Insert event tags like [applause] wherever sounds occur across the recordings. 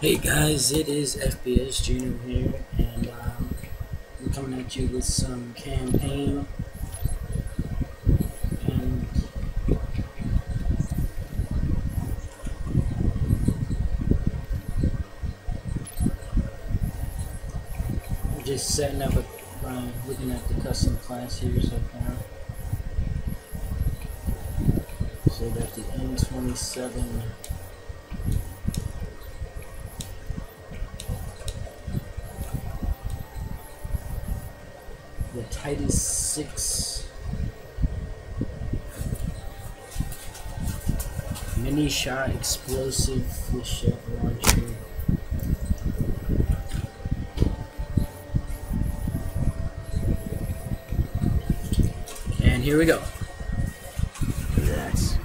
Hey guys, it is FPS Gino here, and um, I'm coming at you with some campaign. We're just setting up a, uh, looking at the custom class here so far. So that the M27 Titus 6 mini shot explosive flechette launcher. And here we go. That's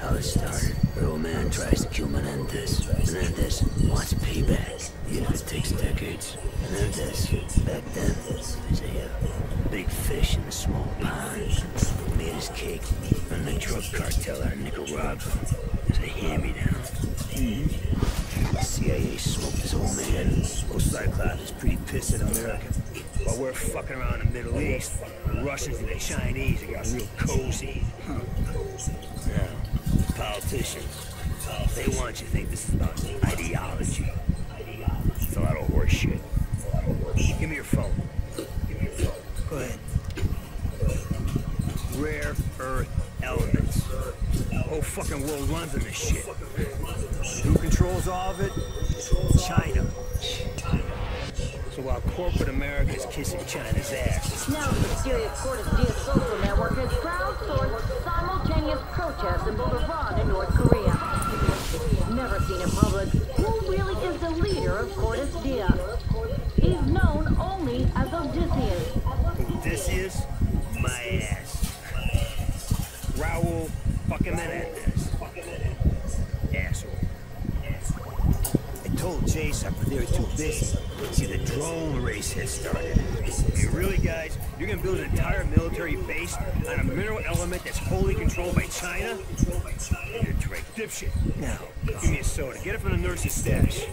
how it started. Old man tries to kill Menendez. Menendez wants payback, even if it takes decades. Menendez, back then, was a uh, big fish in a small pond. Made his cake on the drug cartel out of Nicaragua. As a hand-me-down. The CIA smoked his old man. Old Cyclops is pretty pissed at America. While we're fucking around the Middle East, the Russians and the Chinese have got real cozy. Now, politicians, they want you to think this is about ideology. It's a lot of horse shit. Eve, give me your phone. Give me your ahead. Rare earth elements. The whole fucking world runs on this shit. Who controls all of it? China. So while corporate America is kissing China's ass, Now the Cordis Die social network has crowdsourced simultaneous protests in both Iran and North Korea. Never seen in public, who really is the leader of Cordis Die? He's known only as Odysseus. This is, my ass. Raul fucking Menendez. Asshole. I told Jace they were too busy. See, the drone race has started. You really, guys, you're gonna build an entire military base on a mineral element that's wholly controlled by China? You're a trick. Dipshit. Now, give me a soda. Get it from the nurse's stash.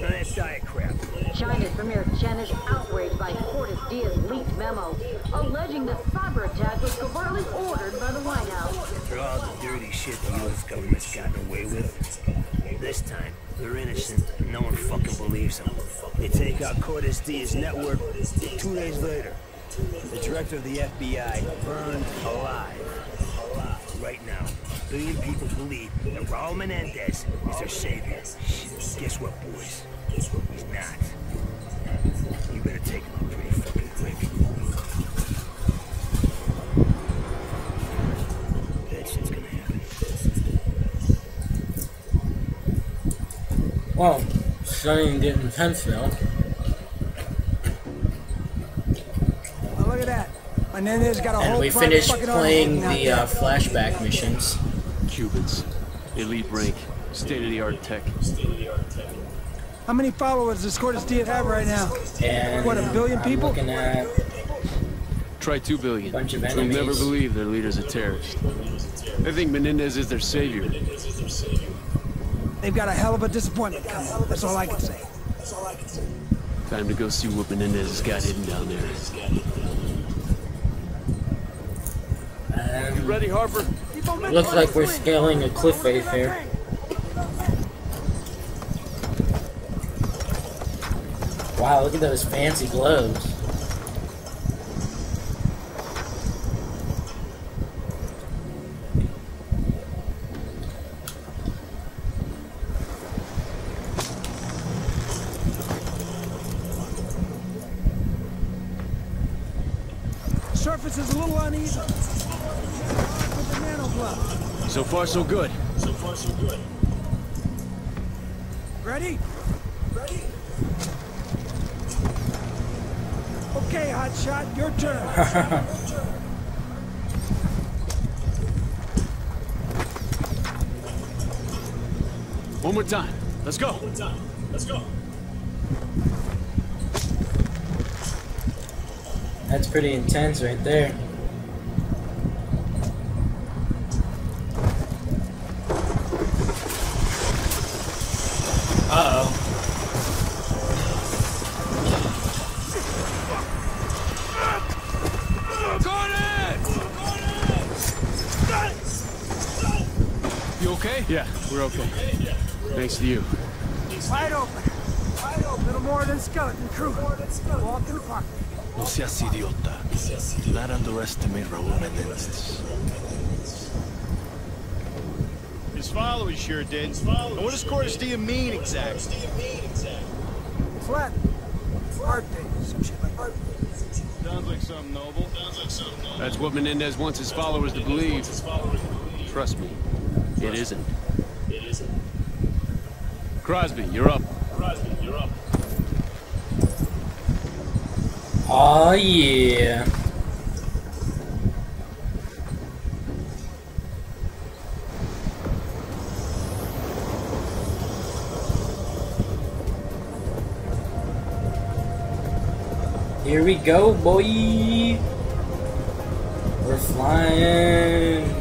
None of that diet crap. China's Premier Chen is outraged by Cordis Die's leaked memo, alleging the cyber attack was covertly ordered by the White House. For all the dirty shit the U.S. government's gotten away with, this time, they're innocent and no one fucking believes them. They take out Cordis Die network two days later. The director of the FBI burned alive. Right now, a billion people believe that Raul Menendez is their savior. Guess what, boys? He's not. You better take him out pretty fucking quick. That shit's gonna happen. Well, starting to get intense now. Oh, look at that. Menendez got a And whole we private finished fucking army playing hanging the out uh, flashback missions. Cubans. Elite rank. State-of-the-art tech. How many followers does Cordis Die have right now? And What, a billion I'm people? looking Try two billion. Bunch of They'll never believe their leader's a terrorist. They think Menendez is their savior. They've got a hell of a disappointment coming. That's all I can say. Time to go see what Menendez has got hidden down there. um, Ready, Harper? Looks like we're scaling a cliff face here. Wow, look at those fancy gloves. Surface is a little uneven. With the nano glove. So far, so good. Ready? Ready? Okay, hotshot, your turn. [laughs] One more time. Let's go. One time. Let's go. That's pretty intense right there. Uh-oh. Yeah, we're okay. Thanks to you. Wide open. Wide open. Little more than skeleton crew. Walk in the park. No seas idiota. Do not underestimate Raul Menendez. His followers sure did. And what does Cordis Die mean exactly? Flat. Birthday. Some shit like that. Sounds like something noble. Sounds like something noble. That's what Menendez wants his followers to believe. Trust me, it isn't. It isn't. Crosby, you're up. Crosby, you're up. Oh yeah. Here we go, boy. We're flying.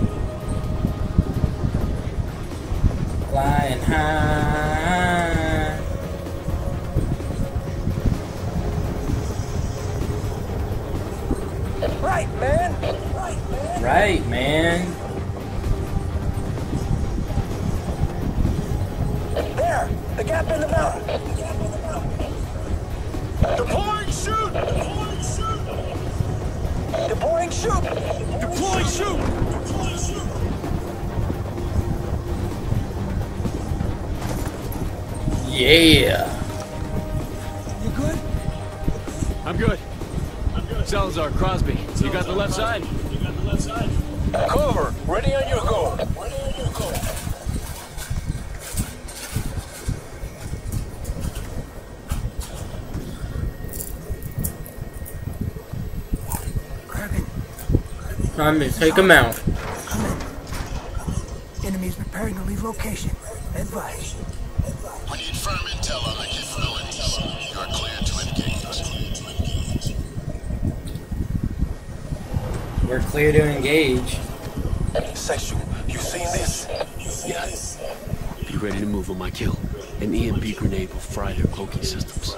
Right, man. Right, man. Right, man. There. The gap in the mountain. Deploying chute! Deploying chute! Deploying chute. Deploying Yeah. You good? I'm good. Salazar, Crosby, you got the left side? You got the left side? Cover! Ready on your go! Kraken, Time to take him out. come in. Enemies preparing to leave location. Advice. We need firm intel on the capabilities. You are clear to engage. We're clear to engage. Section, you seen this? Yes. Be ready to move on my kill. An EMP grenade will fry their cloaking systems.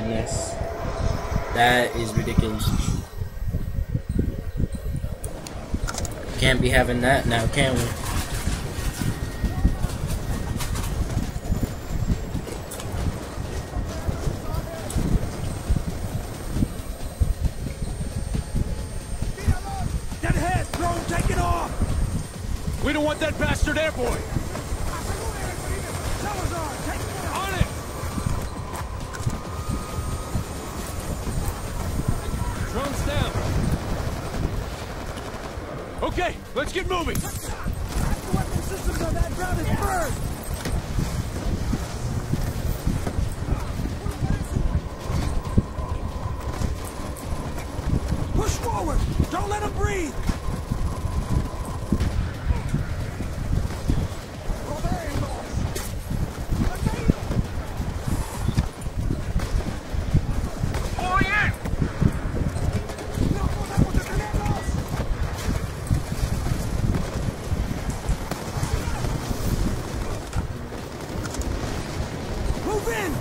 goodness. That is ridiculous. Can't be having that now, can we? Head, drone, we don't want that bastard airborne! Let's get moving!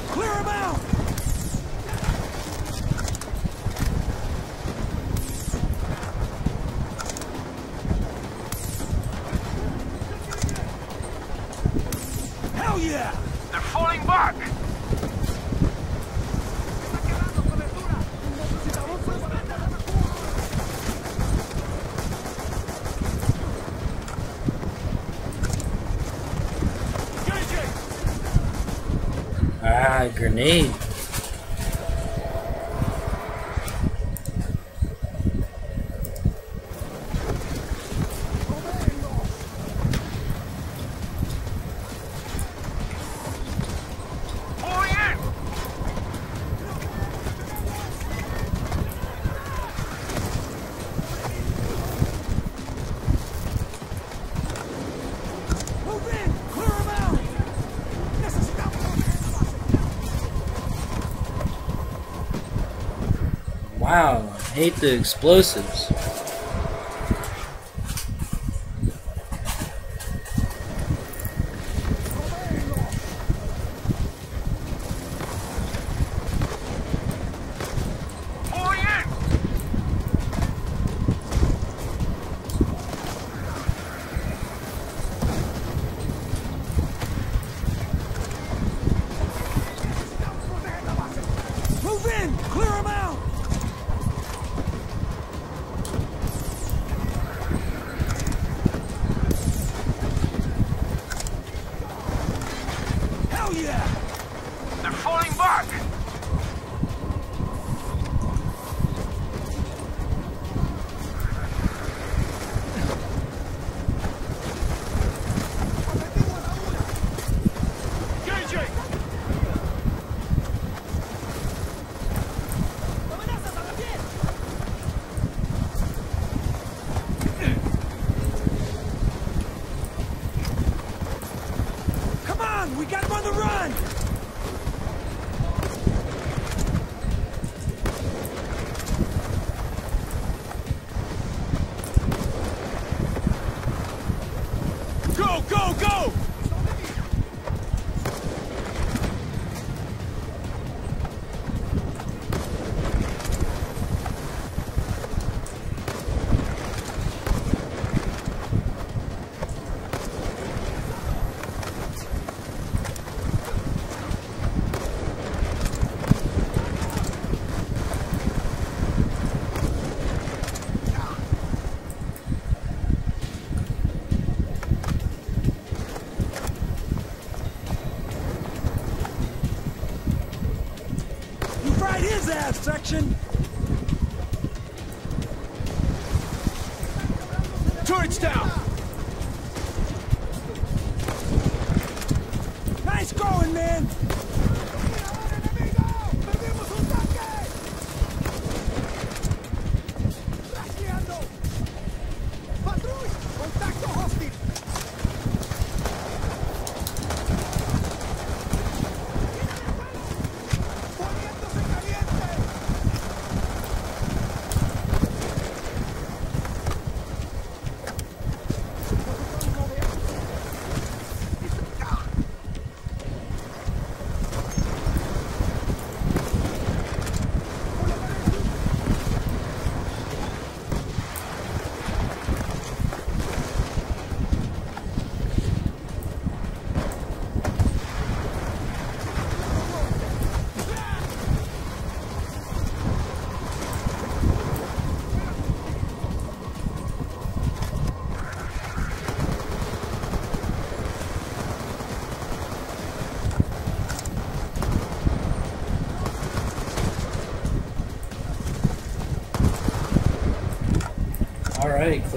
Clear him out! grenade. hate the explosives. They're falling back!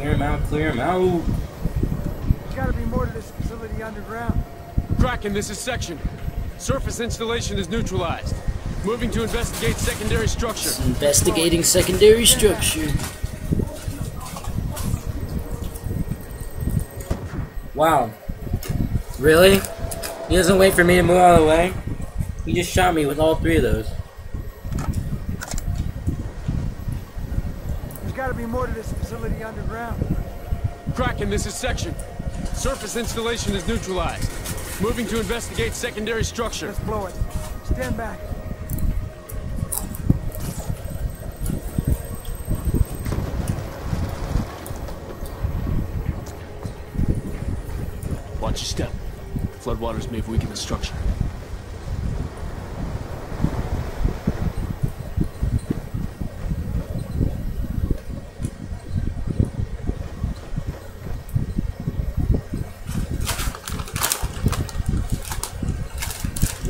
Clear him out, clear him out. There's gotta be more to this facility underground. Kraken, this is Section. Surface installation is neutralized. Moving to investigate secondary structure. Investigating secondary structure. Wow. Really? He doesn't wait for me to move out of the way? He just shot me with all three of those. There's gotta be more to this facility underground. Kraken, this is Section. Surface installation is neutralized. Moving to investigate secondary structure. Let's blow it. Stand back. Watch your step. Floodwaters may have weakened the structure.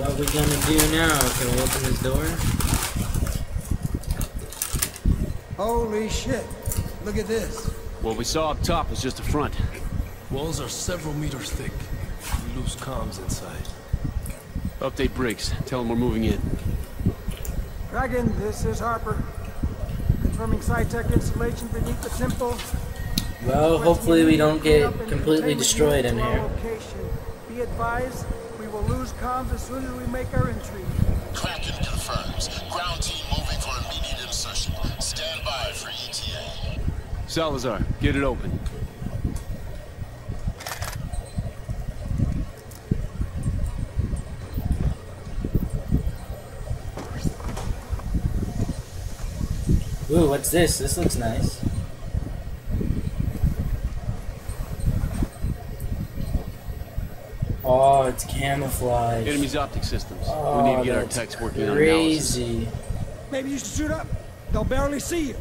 What we gonna do now? Can we open this door? Holy shit. Look at this. What we saw up top was just a front. Walls are several meters thick. We lose comms inside. Update Briggs. Tell him we're moving in. Dragon, this is Harper. Confirming SciTech installation beneath the temple. Well, hopefully we don't get Clean up and completely destroyed in units to our here. location. Be advised, we will lose comms as soon as we make our entry. Kraken confirms. Ground team moving for immediate insertion. Stand by for ETA. Salazar, get it open. Ooh, what's this? This looks nice. Oh, it's camouflage. Enemy's optic systems. Oh, we need to get our that's techs working on analysis. Crazy. Maybe you should shoot up. They'll barely see you.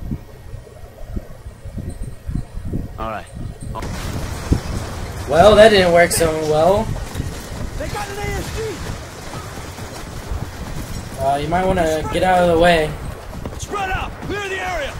All right. Well, that didn't work so well. They got an ASG! Uh, you might want to get out of the way. Spread out! Clear the area!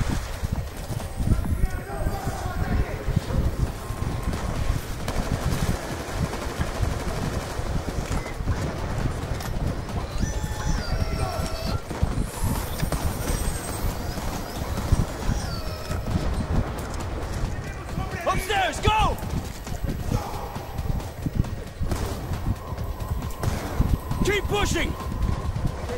Upstairs, go! Keep pushing!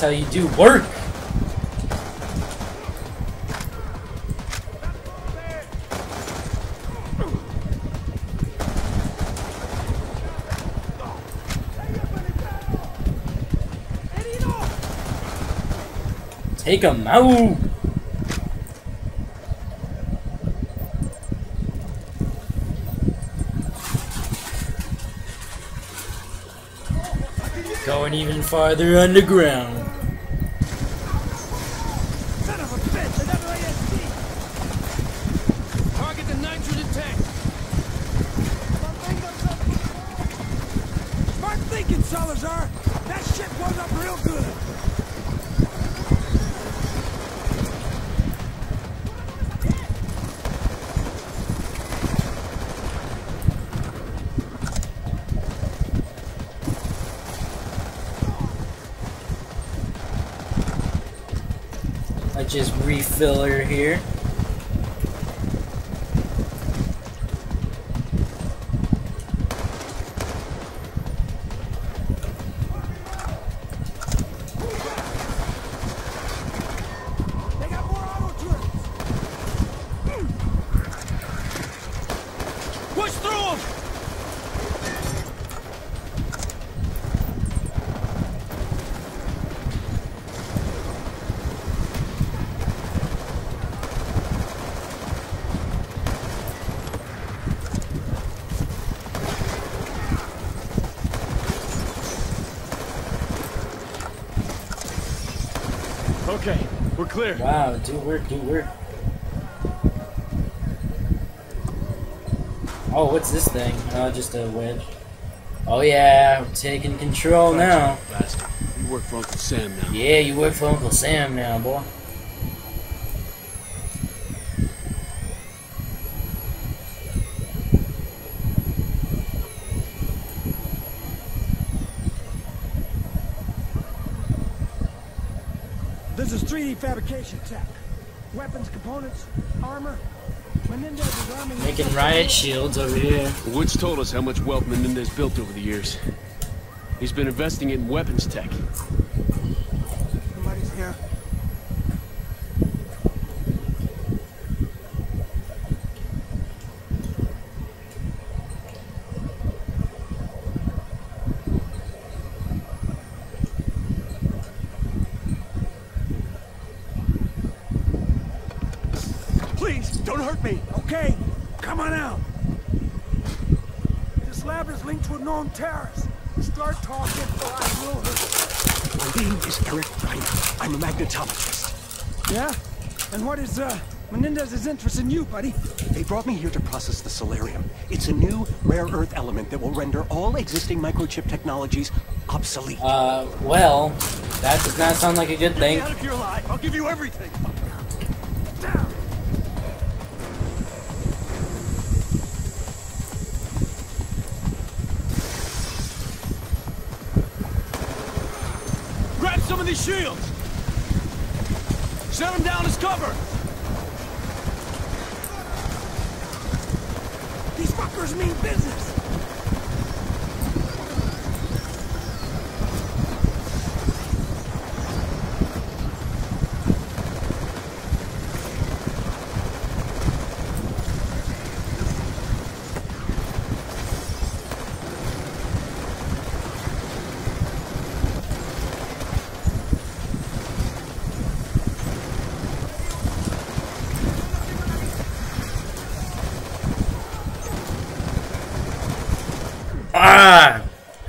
that's how you do work. Take him out. Going even farther underground. Son of a bitch, another ASG! Target the nitrogen tank! Smart thinking, Salazar! That shit blows up real good! I her here. They got more auto turrets! Push through them! Okay, we're clear. Wow, do work, do work. Oh, what's this thing? Oh, just a wedge. Oh yeah, I'm taking control now. Bastard. You work for Uncle Sam now. Yeah, you work for Uncle Sam now, boy. This is 3D fabrication tech. Weapons, components, armor. Menendez is arming Making riot shields over here. Woods told us how much wealth Menendez built over the years. He's been investing it in weapons tech. Somebody's here. Please, don't hurt me. Okay, come on out. This lab is linked to a known terrorist. Start talking or I will hurt My name is Eric Reiner. I'm a magnetologist. Yeah? And what is, uh, Menendez's interest in you, buddy? They brought me here to process the Celerium. It's a new, rare earth element that will render all existing microchip technologies obsolete. Uh, well, that does not sound like a good thing. Out if you're alive, I'll give you everything. Shields. Set him down as cover. These fuckers mean business.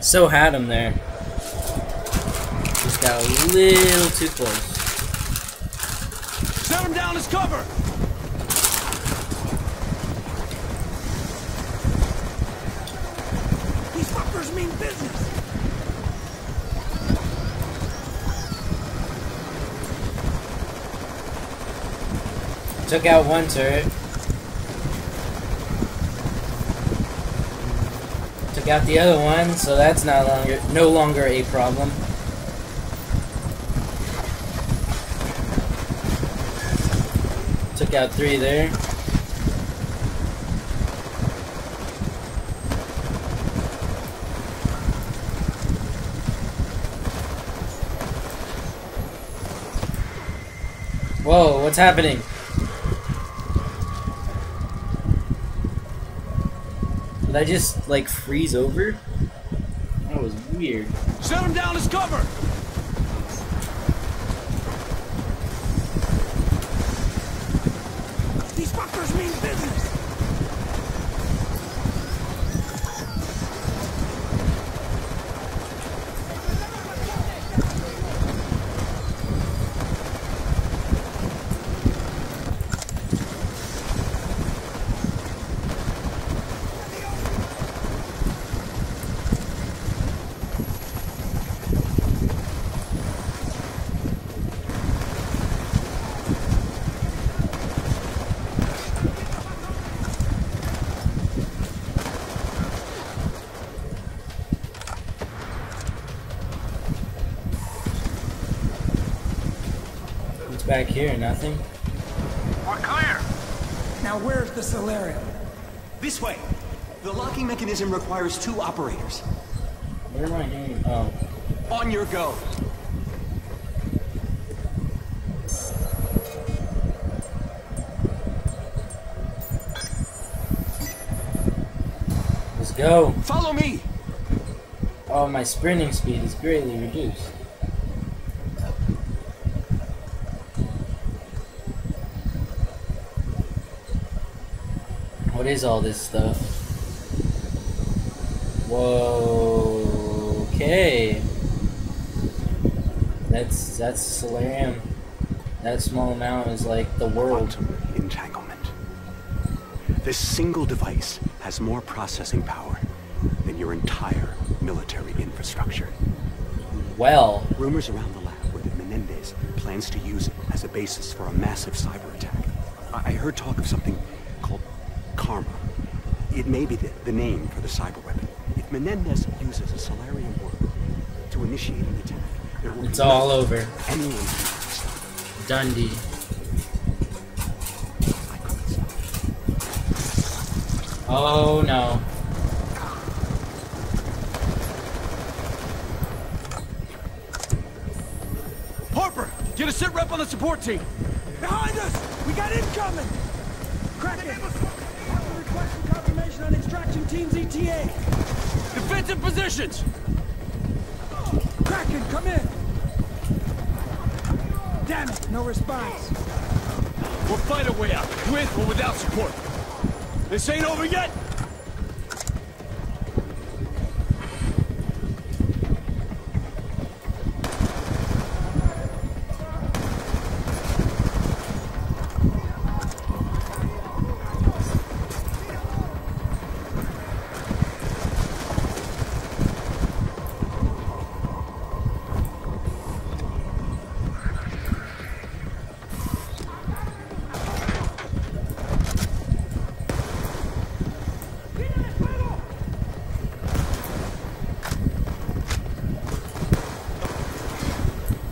So had him there. Just got a little too close. Set them down as cover. These fuckers mean business. Took out one turret. Out the other one, so that's not longer no longer a problem. Took out three there. Whoa, what's happening? Did I just, like, freeze over? That was weird. Set him down as cover. These fuckers mean business. What's back here? Nothing? We're clear. Now where's the Celerium? This way. The locking mechanism requires two operators. Where am I hearing? Oh. On your go. Let's go. Follow me. Oh, my sprinting speed is greatly reduced. What is all this stuff? Whoa. Okay. That's that's Celerium. That small amount is like the world. Quantum entanglement. This single device has more processing power than your entire military infrastructure. Well, Rumors around the lab were that Menendez plans to use it as a basis for a massive cyber attack. I, I heard talk of something called Karma. It may be the, the name for the cyber weapon. If Menendez uses a Celerium worm to initiate an attack, there will it's be all over. anyone can stop. Dundee. I couldn't stop. Oh no. Harper, get a sit rep on the support team. Behind us! We got incoming! Kraken! Captain requesting confirmation on extraction team's ETA! Defensive positions. Kraken, come in! Damn it, no response. We'll fight our way out, with or without support. This ain't over yet.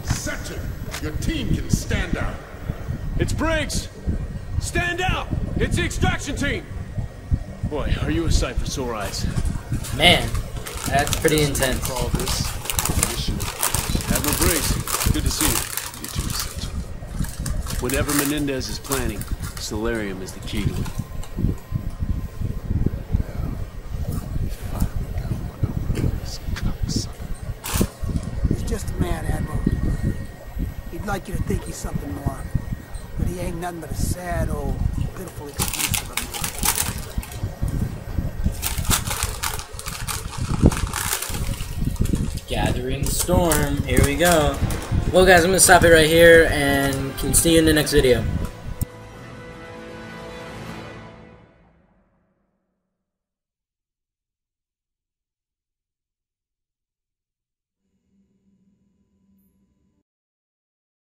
Section, your team can stand out. It's Briggs. Stand out. It's the extraction team. Boy, are you a sight for sore eyes. Man, that's pretty intense. Call this. Admiral Briggs, good to see you. You too, Section. Whatever Menendez is planning, Celerium is the key to it. He's just a man, Admiral. He'd like you to think he's something more. But he ain't nothing but a sad old, pitiful excuse of a man. Gathering storm. Here we go. Well, guys, I'm gonna stop it right here, and can see you in the next video.